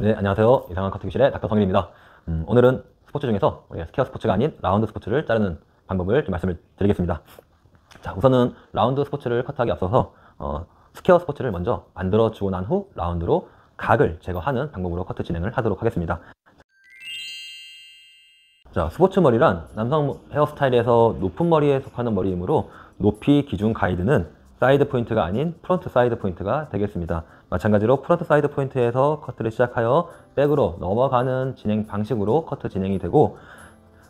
네, 안녕하세요. 이상한 커트 교실의 닥터 성일입니다. 음, 오늘은 스포츠 중에서 우리가 square 스포츠가 아닌 라운드 스포츠를 자르는 방법을 좀 말씀을 드리겠습니다. 자, 우선은 라운드 스포츠를 커트하기 앞서서 어, square 스포츠를 먼저 만들어 주고 난 후 라운드로 각을 제거하는 방법으로 커트 진행을 하도록 하겠습니다. 자, 스포츠 머리란 남성 헤어스타일에서 높은 머리에 속하는 머리이므로 높이 기준 가이드는 side point가 아닌 front side point가 되겠습니다. 마찬가지로 front side point에서 커트를 시작하여 백으로 넘어가는 진행 방식으로 커트 진행이 되고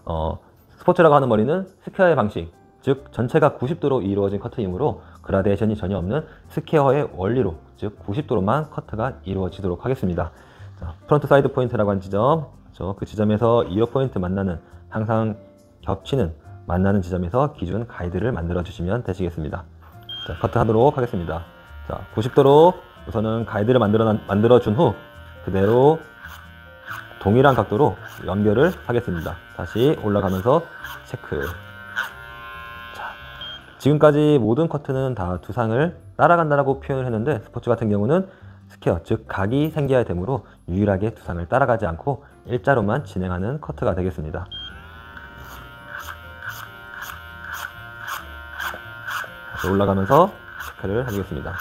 어, 스포츠라고 하는 머리는 square의 방식, 즉 전체가 90도로 이루어진 커트이므로 그라데이션이 전혀 없는 square의 원리로 즉 90도로만 커트가 이루어지도록 하겠습니다. 자, front side point라고 하는 지점, 그그 지점에서 ear point 만나는 항상 겹치는 만나는 지점에서 기준 가이드를 만들어 주시면 되시겠습니다. 자, 커트 하도록 하겠습니다. 자, 90도로 우선은 가이드를 만들어, 만들어 준 후 그대로 동일한 각도로 연결을 하겠습니다. 다시 올라가면서 체크. 자, 지금까지 모든 커트는 다 두상을 따라간다라고 표현을 했는데 스포츠 같은 경우는 square, 즉 각이 생겨야 되므로 유일하게 두상을 따라가지 않고 일자로만 진행하는 커트가 되겠습니다. 올라가면서 체크를 하겠습니다.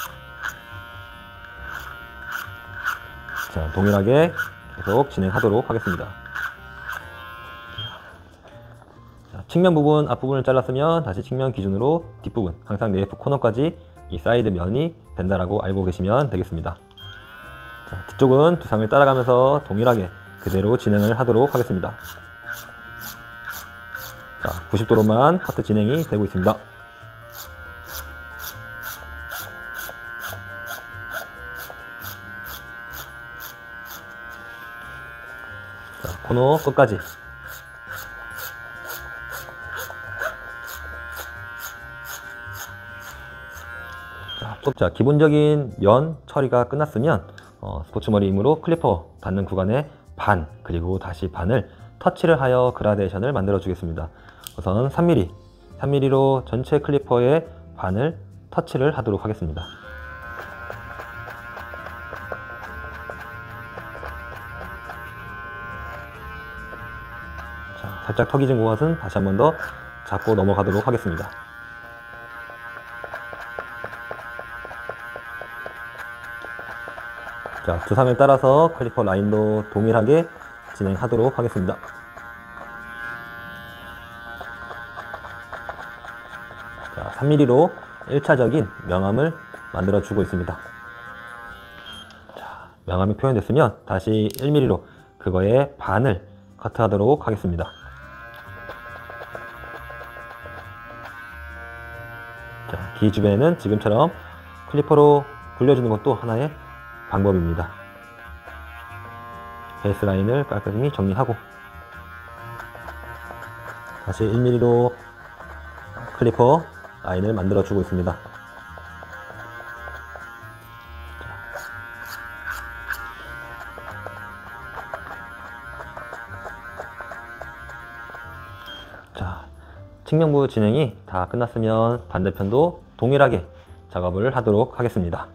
자, 동일하게 계속 진행하도록 하겠습니다. 자, 측면 부분 앞부분을 잘랐으면 다시 측면 기준으로 뒷부분 항상 nape 코너까지 이 사이드 면이 된다라고 알고 계시면 되겠습니다. 자, 뒤쪽은 두상을 따라가면서 동일하게 그대로 진행을 하도록 하겠습니다. 자, 90도로만 커트 진행이 되고 있습니다. 자, 코너 끝까지. 자, 또- 자, 기본적인 면 처리가 끝났으면 어, 스포츠 머리이므로 클리퍼 닿는 구간에 반 그리고 다시 반을 터치를 하여 그라데이션을 만들어 주겠습니다. 우선 3mm, 3mm로 전체 클리퍼의 반을 터치를 하도록 하겠습니다. 살짝 턱이 진 곳은 다시 한 번 더 잡고 넘어가도록 하겠습니다. 자, 두상을 따라서 클리퍼 라인도 동일하게 진행하도록 하겠습니다. 자, 3mm로 1차적인 명암을 만들어 주고 있습니다. 자, 명암이 표현됐으면 다시 1mm로 그거의 반을 커트하도록 하겠습니다. 귀 주변에는 지금처럼 clipper로 굴려주는 것도 하나의 방법입니다. 베이스 라인을 깔끔히 정리하고 다시 1mm로 clipper 라인을 만들어 주고 있습니다. 자, 측면부 진행이 다 끝났으면 반대편도 동일하게 작업을 하도록 하겠습니다.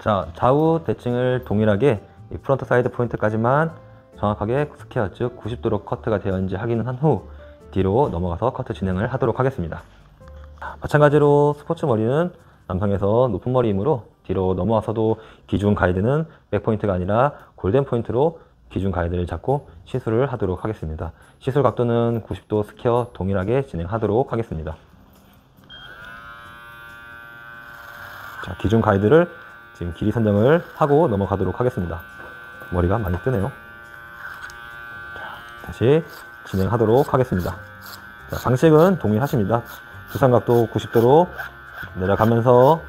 자, 좌우 대칭을 동일하게 이 front side point까지만 정확하게 square 즉 90도로 커트가 되었는지 확인을 한 후 뒤로 넘어가서 커트 진행을 하도록 하겠습니다. 마찬가지로 스포츠 머리는 남성에서 높은 머리이므로 뒤로 넘어와서도 기준 가이드는 back point가 아니라 golden point로 기준 가이드를 잡고 시술을 하도록 하겠습니다. 시술 각도는 90도 square 동일하게 진행하도록 하겠습니다. 자, 기준 가이드를 지금 길이 선정을 하고 넘어가도록 하겠습니다. 머리가 많이 뜨네요. 자, 다시 진행하도록 하겠습니다. 자, 방식은 동일하십니다. 두상각도 90도로 내려가면서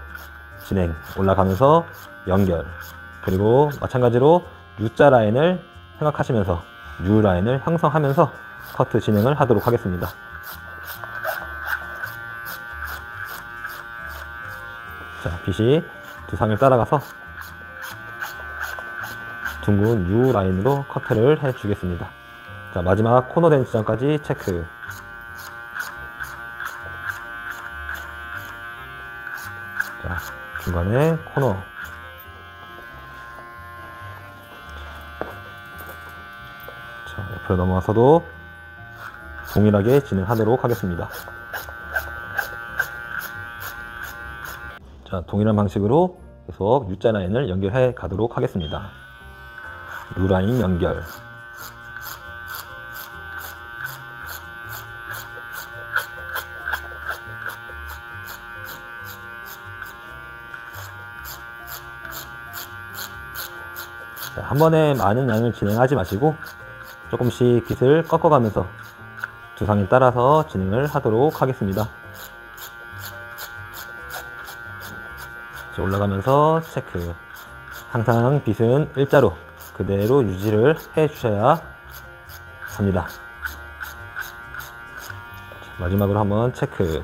진행, 올라가면서 연결, 그리고 마찬가지로 U자 라인을 생각하시면서 U 라인을 형성하면서 커트 진행을 하도록 하겠습니다. 자, 빛이 두상을 따라가서 둥근 U 라인으로 커트를 해주겠습니다. 자, 마지막 코너 된 지점까지 체크. 자, 중간에 코너. 자, 옆으로 넘어와서도 동일하게 진행하도록 하겠습니다. 자, 동일한 방식으로 계속 U자 라인을 연결해 가도록 하겠습니다. U 라인 연결. 자, 한 번에 많은 양을 진행하지 마시고 조금씩 빗을 꺾어가면서 두상에 따라서 진행을 하도록 하겠습니다. 올라가면서 체크. 항상 빗은 일자로 그대로 유지를 해 주셔야 합니다. 자, 마지막으로 한번 체크.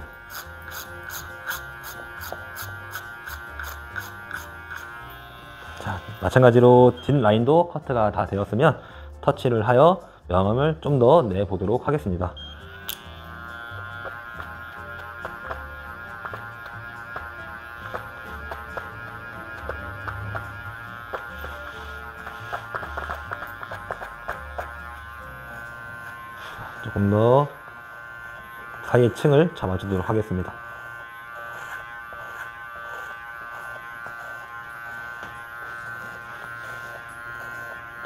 자, 마찬가지로 뒷 라인도 커트가 다 되었으면 터치를 하여 명암을 좀 더 내보도록 하겠습니다. 사이의 층을 잡아주도록 하겠습니다.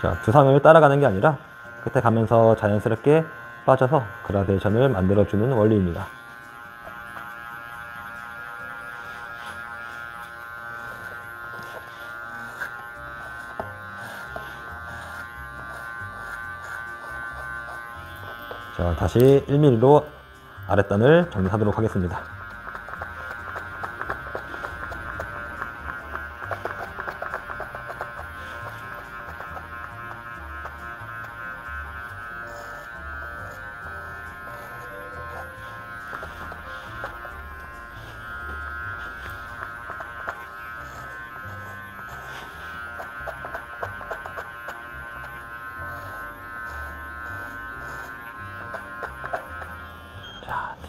자, 두상을 따라가는 게 아니라 끝에 가면서 자연스럽게 빠져서 그라데이션을 만들어주는 원리입니다. 자, 다시 1mm로 아랫단을 정리하도록 하겠습니다.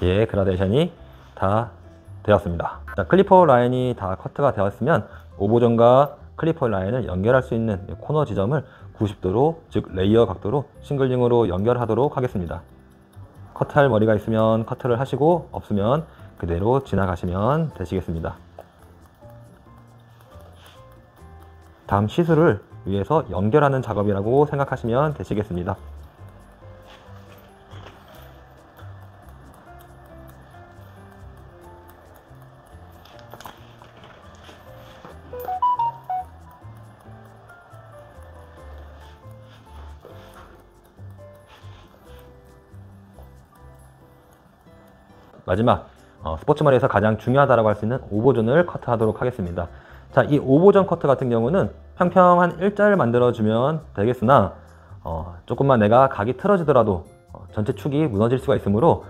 자, 뒤에 그라데이션이 다 되었습니다. 자, clipper 라인이 다 커트가 되었으면 over zone과 clipper 라인을 연결할 수 있는 이 코너 지점을 90도로 즉 layer 각도로 shingling으로 연결하도록 하겠습니다. 커트할 머리가 있으면 커트를 하시고 없으면 그대로 지나가시면 되시겠습니다. 다음 시술을 위해서 연결하는 작업이라고 생각하시면 되시겠습니다. 마지막 어, 스포츠 머리에서 가장 중요하다고 할 수 있는 over zone을 커트하도록 하겠습니다. 자, 이 over zone 커트 같은 경우는 평평한 일자를 만들어주면 되겠으나 어, 조금만 내가 각이 틀어지더라도 어, 전체 축이 무너질 수가 있으므로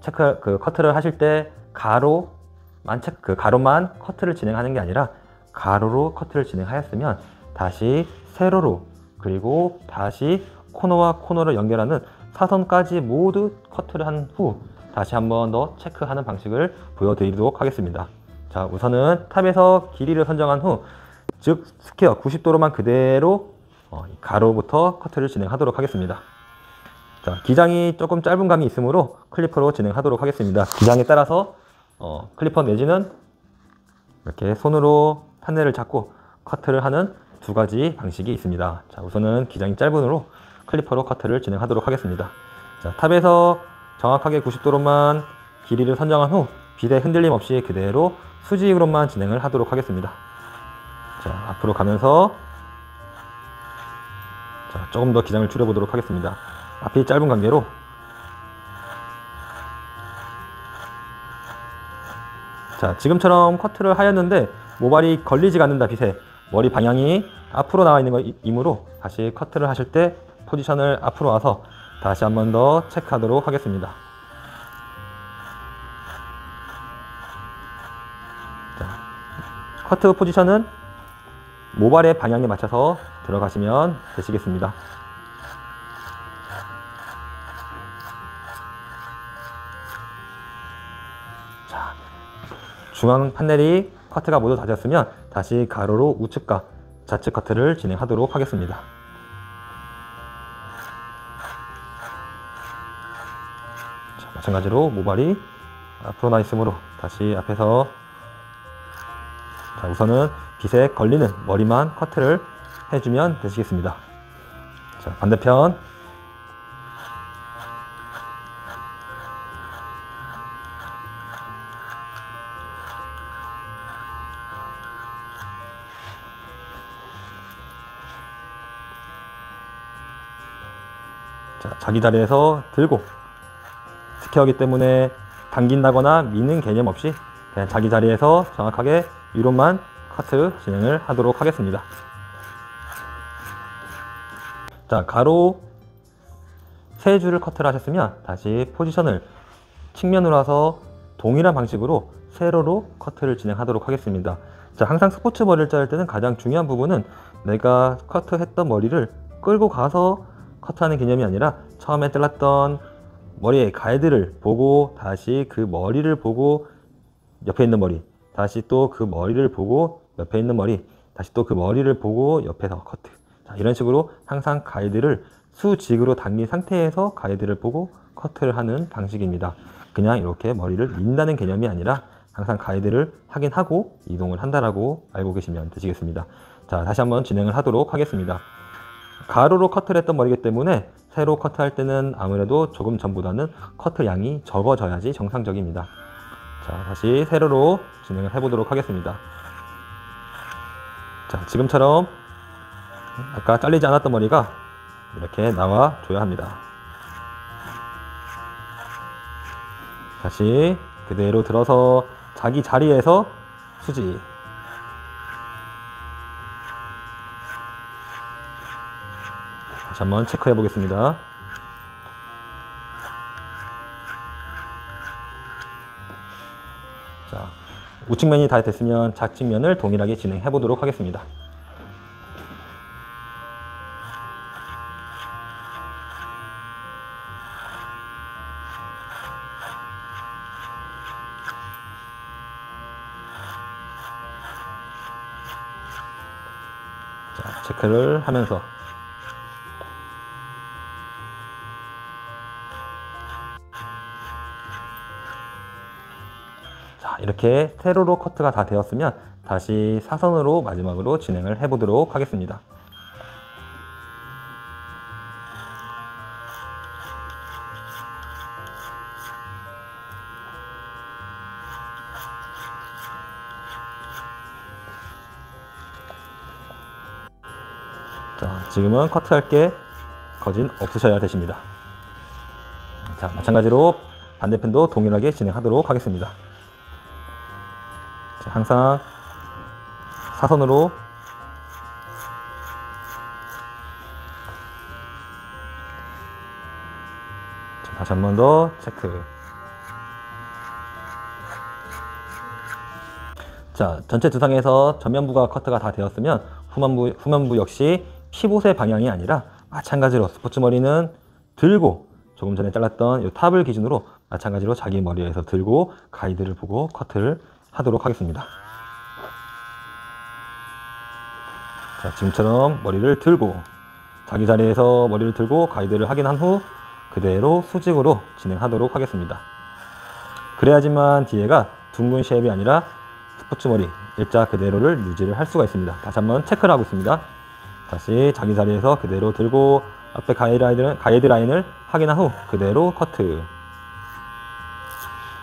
체크 그 커트를 하실 때 가로만 체크 그 가로만 커트를 진행하는 게 아니라 가로로 커트를 진행하였으면 다시 세로로 그리고 다시 코너와 코너를 연결하는 사선까지 모두 커트를 한후 다시 한번 더 체크하는 방식을 보여드리도록 하겠습니다. 자, 우선은 top에서 길이를 선정한 후, 즉 square 90도로만 그대로 어, 가로부터 커트를 진행하도록 하겠습니다. 자, 기장이 조금 짧은 감이 있으므로 clipper로 진행하도록 하겠습니다. 기장에 따라서 어, clipper 내지는 이렇게 손으로 panel을 잡고 커트를 하는 두 가지 방식이 있습니다. 자, 우선은 기장이 짧으므로 clipper로 커트를 진행하도록 하겠습니다. 자, top에서 정확하게 90도로만 길이를 선정한 후 빗의 흔들림 없이 그대로 수직으로만 진행을 하도록 하겠습니다. 자, 앞으로 가면서 자, 조금 더 기장을 줄여보도록 하겠습니다. 앞이 짧은 관계로 자, 지금처럼 커트를 하였는데 모발이 걸리지가 않는다 빗에 머리 방향이 앞으로 나와 있는 거이므로 다시 커트를 하실 때 포지션을 앞으로 와서 다시 한 번 더 체크하도록 하겠습니다. 자, 커트 포지션은 모발의 방향에 맞춰서 들어가시면 되시겠습니다. 자, 중앙 판넬이 커트가 모두 다 되었으면 다시 가로로 우측과 좌측 커트를 진행하도록 하겠습니다. 마찬가지로 모발이 앞으로 나 있으므로 다시 앞에서 자, 우선은 빛에 걸리는 머리만 커트를 해주면 되시겠습니다. 자, 반대편 자, 자기 자리에서 들고 스퀘어기 때문에 당긴다거나 미는 개념 없이 그냥 자기 자리에서 정확하게 위로만 커트 진행을 하도록 하겠습니다. 자, 가로 세 줄을 커트를 하셨으면 다시 포지션을 측면으로 와서 동일한 방식으로 세로로 커트를 진행하도록 하겠습니다. 자, 항상 스포츠 머리를 자를 때는 가장 중요한 부분은 내가 커트했던 머리를 끌고 가서 커트하는 개념이 아니라 처음에 잘랐던 머리의 가이드를 보고 다시 그 머리를 보고 옆에 있는 머리 다시 또 그 머리를 보고 옆에 있는 머리 다시 또 그 머리를 보고 옆에서 커트 자, 이런 식으로 항상 가이드를 수직으로 당긴 상태에서 가이드를 보고 커트를 하는 방식입니다. 그냥 이렇게 머리를 민다는 개념이 아니라 항상 가이드를 확인하고 이동을 한다라고 알고 계시면 되시겠습니다. 자 다시 한번 진행을 하도록 하겠습니다. 가로로 커트를 했던 머리기 때문에 세로 커트할 때는 아무래도 조금 전보다는 커트 양이 적어져야지 정상적입니다. 자, 다시 세로로 진행을 해보도록 하겠습니다. 자, 지금처럼 아까 잘리지 않았던 머리가 이렇게 나와 줘야 합니다. 다시 그대로 들어서 자기 자리에서 수직 다시 한번 체크해 보겠습니다. 자, 우측면이 다 됐으면 좌측면을 동일하게 진행해 보도록 하겠습니다. 자, 체크를 하면서 자, 이렇게 세로로 커트가 다 되었으면 다시 사선으로 마지막으로 진행을 해 보도록 하겠습니다. 자, 지금은 커트할 게 거진 없으셔야 되십니다. 자, 마찬가지로 반대편도 동일하게 진행하도록 하겠습니다. 자, 항상 사선으로 자, 다시 한 번 더 체크. 자, 전체 두상에서 전면부가 커트가 다 되었으면 후면부, 후면부 역시 피봇의 방향이 아니라 마찬가지로 스포츠 머리는 들고 조금 전에 잘랐던 이 탑을 기준으로 마찬가지로 자기 머리에서 들고 가이드를 보고 커트를 하도록 하겠습니다. 자, 지금처럼 머리를 들고 자기 자리에서 머리를 들고 가이드를 확인한 후 그대로 수직으로 진행하도록 하겠습니다. 그래야지만 뒤에가 둥근 shape이 아니라 스포츠 머리 일자 그대로를 유지를 할 수가 있습니다. 다시 한번 체크를 하고 있습니다. 다시 자기 자리에서 그대로 들고 앞에 가이드라인을, 가이드라인을 확인한 후 그대로 커트.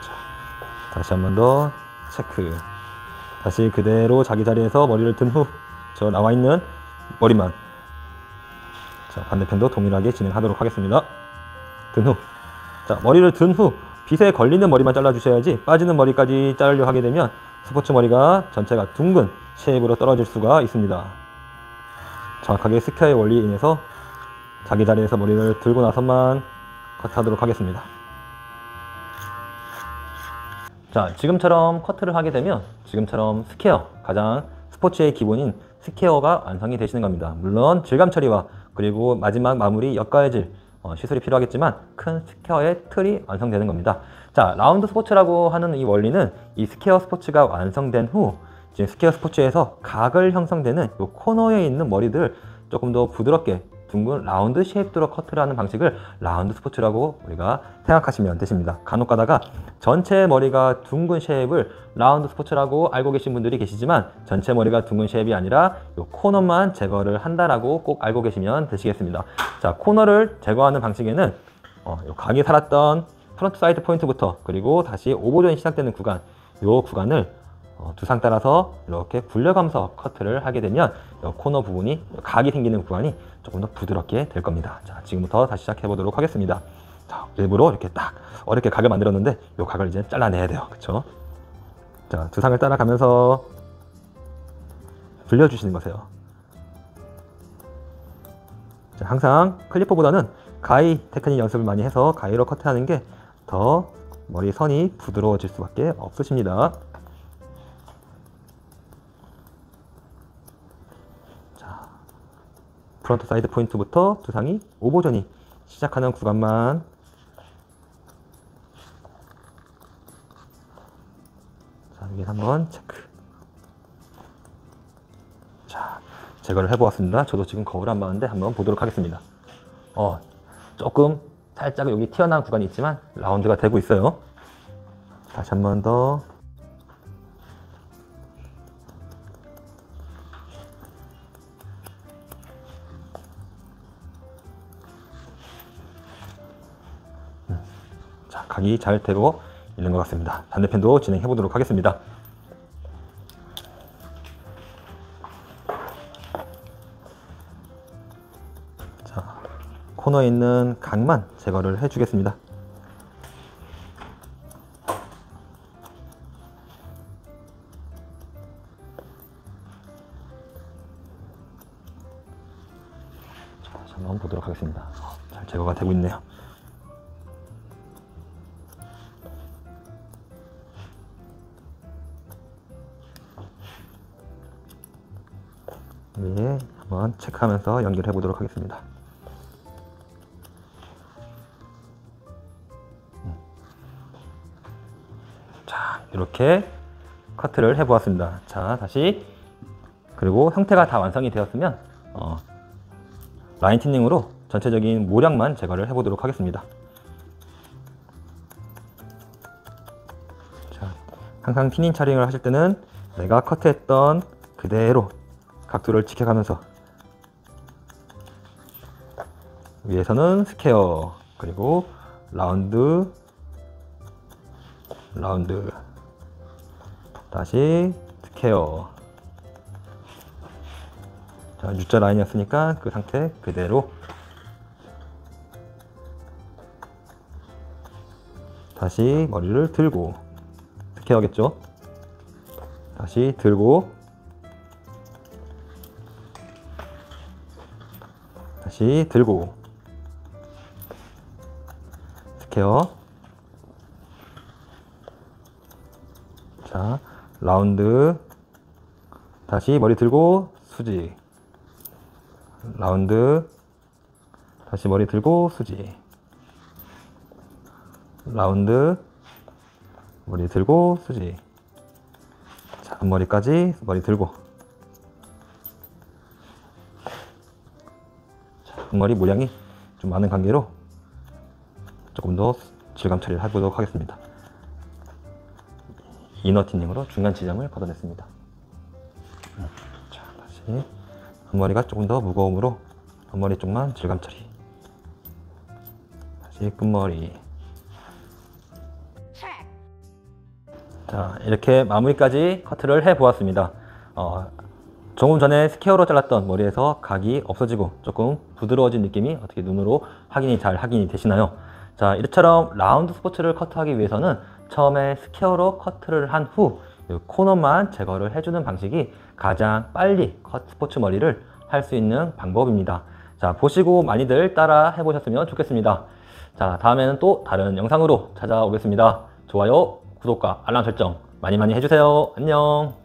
자, 다시 한번 더 체크. 다시 그대로 자기 자리에서 머리를 든 후 저 나와 있는 머리만 자 반대편도 동일하게 진행하도록 하겠습니다. 든 후. 자 머리를 든후 빗에 걸리는 머리만 잘라 주셔야지 빠지는 머리까지 자르려 하게 되면 스포츠 머리가 전체가 둥근 shape으로 떨어질 수가 있습니다. 정확하게 square의 원리에 인해서 자기 자리에서 머리를 들고 나서만 커트하도록 하겠습니다. 자, 지금처럼 커트를 하게 되면 지금처럼 square, 가장 스포츠의 기본인 square가 완성이 되시는 겁니다. 물론 질감 처리와 그리고 마지막 마무리 역가해질 어, 시술이 필요하겠지만 큰 square의 틀이 완성되는 겁니다. 자, 라운드 스포츠라고 하는 이 원리는 이 square 스포츠가 완성된 후 지금 square 스포츠에서 각을 형성되는 이 코너에 있는 머리들을 조금 더 부드럽게 둥근 라운드 shape으로 커트를 하는 방식을 라운드 스포츠라고 우리가 생각하시면 되십니다. 간혹 가다가 전체 머리가 둥근 shape을 라운드 스포츠라고 알고 계신 분들이 계시지만 전체 머리가 둥근 shape이 아니라 이 코너만 제거를 한다라고 꼭 알고 계시면 되시겠습니다. 자, 코너를 제거하는 방식에는 어, 요 각이 살았던 front side point부터 그리고 다시 over zone이 시작되는 구간 이 구간을 어, 두상 따라서 이렇게 굴려가면서 커트를 하게 되면 이 코너 부분이 각이 생기는 구간이 조금 더 부드럽게 될 겁니다. 자, 지금부터 다시 시작해 보도록 하겠습니다. 자, 일부러 이렇게 딱 어렵게 각을 만들었는데 이 각을 이제 잘라내야 돼요. 그렇죠? 자, 두상을 따라가면서 굴려주시는 거예요. 자, 항상 clipper보다는 가위 테크닉 연습을 많이 해서 가위로 커트하는 게 더 머리 선이 부드러워질 수밖에 없으십니다. front side point부터 두상이 over zone이 시작하는 구간만 자, 위에 한번 체크. 자, 제거를 해보았습니다. 저도 지금 거울 안 봤는데 한번 보도록 하겠습니다. 어, 조금 살짝 여기 튀어나온 구간이 있지만 라운드가 되고 있어요. 다시 한번 더. 자, 각이 잘 되고 있는 것 같습니다. 반대편도 진행해 보도록 하겠습니다. 자, 코너에 있는 각만 제거를 해 주겠습니다. 자, 다시 한번 보도록 하겠습니다. 어, 잘 제거가 되고 있네요. 위에 한번 체크하면서 연결해 보도록 하겠습니다. 자, 이렇게 커트를 해 보았습니다. 자, 다시 그리고 형태가 다 완성이 되었으면 어, 라인 thinning으로 전체적인 모량만 제거를 해 보도록 하겠습니다. 자, 항상 티닝 차링을 하실 때는 내가 커트했던 그대로 각도를 지켜가면서 위에서는 square 그리고 라운드 라운드. 다시 square. 자 U자 라인이었으니까 그 상태 그대로. 다시 머리를 들고. square겠죠? 다시 들고 다시 들고 square 자 라운드. 다시 머리 들고 수직. 라운드. 다시 머리 들고 수직. 라운드. 머리 들고 수직. 자 앞머리까지 머리 들고 앞머리 모양이 좀 많은 관계로 조금 더 질감 처리를 해보도록 하겠습니다 이너 티닝으로 중간 지점을 걷어냈습니다. 음, 자, 다시 앞머리가 조금 더 무거움으로 앞머리 쪽만 질감 처리. 다시 끝머리. 자, 이렇게 마무리까지 커트를 해 보았습니다. 어, 조금 전에 square로 잘랐던 머리에서 각이 없어지고 조금 부드러워진 느낌이 어떻게 눈으로 확인이 잘 확인이 되시나요? 자, 이처럼 라운드 스포츠를 커트하기 위해서는 처음에 square로 커트를 한 후 코너만 제거를 해주는 방식이 가장 빨리 컷 스포츠 머리를 할 수 있는 방법입니다. 자, 보시고 많이들 따라 해보셨으면 좋겠습니다. 자, 다음에는 또 다른 영상으로 찾아오겠습니다. 좋아요, 구독과 알람 설정 많이 많이 해주세요. 안녕.